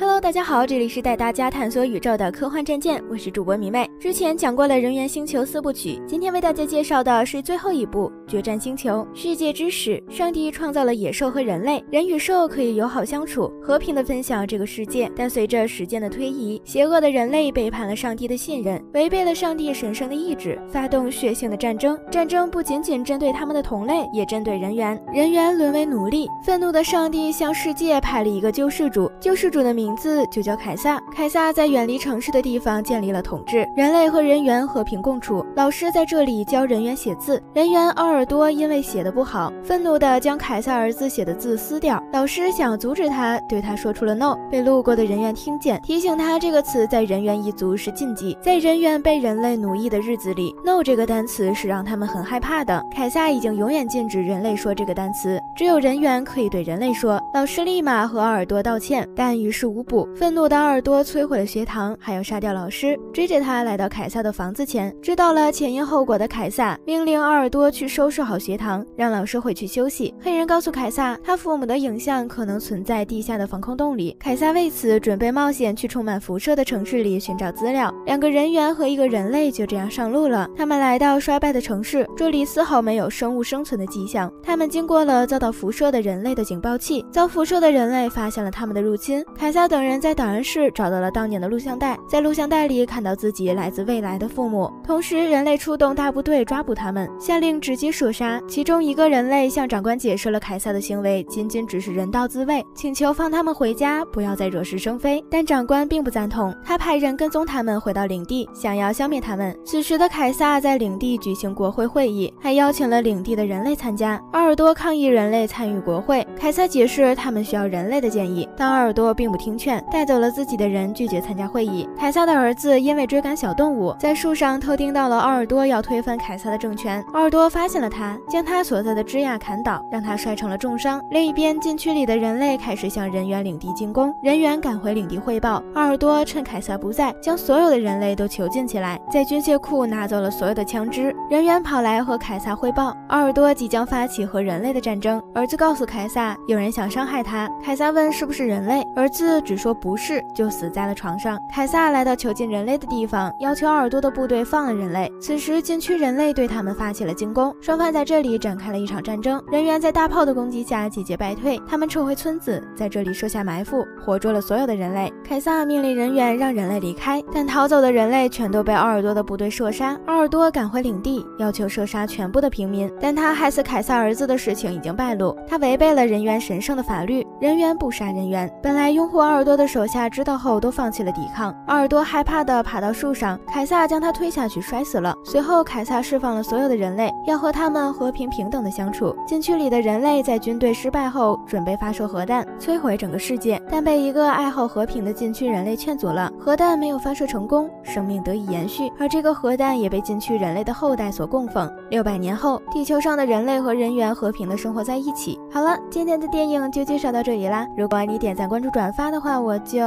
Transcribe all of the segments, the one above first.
Hello，大家好，这里是带大家探索宇宙的科幻战舰，我是主播迷妹。之前讲过了人猿星球四部曲，今天为大家介绍的是最后一部决战星球。世界之始，上帝创造了野兽和人类，人与兽可以友好相处，和平的分享这个世界。但随着时间的推移，邪恶的人类背叛了上帝的信任，违背了上帝神圣的意志，发动血腥的战争。战争不仅仅针对他们的同类，也针对人猿。人猿沦为奴隶，愤怒的上帝向世界派了一个救世主，救世主的名。字就叫凯撒。凯撒在远离城市的地方建立了统治，人类和人猿和平共处。老师在这里教人猿写字。人猿奥尔多因为写的不好，愤怒地将凯撒儿子写的字撕掉。老师想阻止他，对他说出了 “no”。被路过的人猿听见，提醒他这个词在人猿一族是禁忌。在人猿被人类奴役的日子里，“no” 这个单词是让他们很害怕的。凯撒已经永远禁止人类说这个单词，只有人猿可以对人类说。老师立马和奥尔多道歉，但于是无。补，愤怒的奥尔多摧毁了学堂，还要杀掉老师。追着他来到凯撒的房子前，知道了前因后果的凯撒命令奥尔多去收拾好学堂，让老师回去休息。黑人告诉凯撒，他父母的影像可能存在地下的防空洞里。凯撒为此准备冒险去充满辐射的城市里寻找资料。两个人猿和一个人类就这样上路了。他们来到衰败的城市，这里丝毫没有生物生存的迹象。他们经过了遭到辐射的人类的警报器，遭辐射的人类发现了他们的入侵。凯凯撒等。等人在档案室找到了当年的录像带，在录像带里看到自己来自未来的父母。同时，人类出动大部队抓捕他们，下令直接射杀。其中一个人类向长官解释了凯撒的行为仅仅只是人道自卫，请求放他们回家，不要再惹是生非。但长官并不赞同，他派人跟踪他们回到领地，想要消灭他们。此时的凯撒在领地举行国会会议，还邀请了领地的人类参加。奥尔多抗议人类参与国会，凯撒解释他们需要人类的建议，但奥尔多并不听。劝带走了自己的人拒绝参加会议。凯撒的儿子因为追赶小动物，在树上偷听到了奥尔多要推翻凯撒的政权。奥尔多发现了他，将他所在的枝桠砍倒，让他摔成了重伤。另一边，禁区里的人类开始向人猿领地进攻。人猿赶回领地汇报，奥尔多趁凯撒不在，将所有的人类都囚禁起来，在军械库拿走了所有的枪支。人猿跑来和凯撒汇报，奥尔多即将发起和人类的战争。儿子告诉凯撒，有人想伤害他。凯撒问是不是人类，儿子。只说不是，就死在了床上。凯撒来到囚禁人类的地方，要求奥尔多的部队放了人类。此时，禁区人类对他们发起了进攻，双方在这里展开了一场战争。人员在大炮的攻击下节节败退，他们撤回村子，在这里设下埋伏，活捉了所有的人类。凯撒命令人员让人类离开，但逃走的人类全都被奥尔多的部队射杀。奥尔多赶回领地，要求射杀全部的平民，但他害死凯撒儿子的事情已经败露，他违背了人猿神圣的法律，人猿不杀人猿。本来拥护奥。尔多的手下知道后都放弃了抵抗。奥尔多害怕的爬到树上，凯撒将他推下去，摔死了。随后，凯撒释放了所有的人类，要和他们和平平等的相处。禁区里的人类在军队失败后，准备发射核弹，摧毁整个世界，但被一个爱好和平的禁区人类劝阻了。核弹没有发射成功，生命得以延续，而这个核弹也被禁区人类的后代所供奉。六百年后，地球上的人类和人猿和平的生活在一起。好了，今天的电影就介绍到这里啦。如果你点赞、关注、转发的话，我就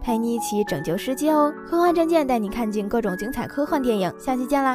陪你一起拯救世界哦！科幻战舰带你看尽各种精彩科幻电影，下期见啦！